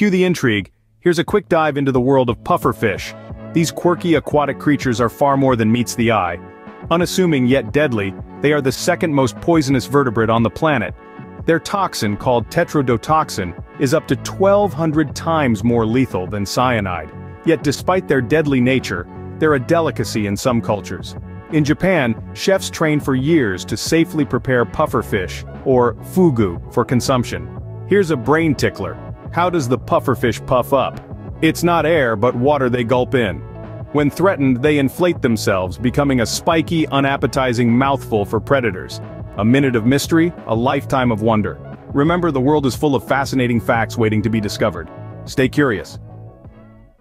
Cue the intrigue, here's a quick dive into the world of pufferfish. These quirky aquatic creatures are far more than meets the eye. Unassuming yet deadly, they are the second most poisonous vertebrate on the planet. Their toxin, called tetrodotoxin, is up to 1200 times more lethal than cyanide. Yet despite their deadly nature, they're a delicacy in some cultures. In Japan, chefs train for years to safely prepare pufferfish, or fugu, for consumption. Here's a brain tickler. How does the pufferfish puff up? It's not air but water they gulp in. When threatened, they inflate themselves, becoming a spiky, unappetizing mouthful for predators. A minute of mystery, a lifetime of wonder. Remember the world is full of fascinating facts waiting to be discovered. Stay curious.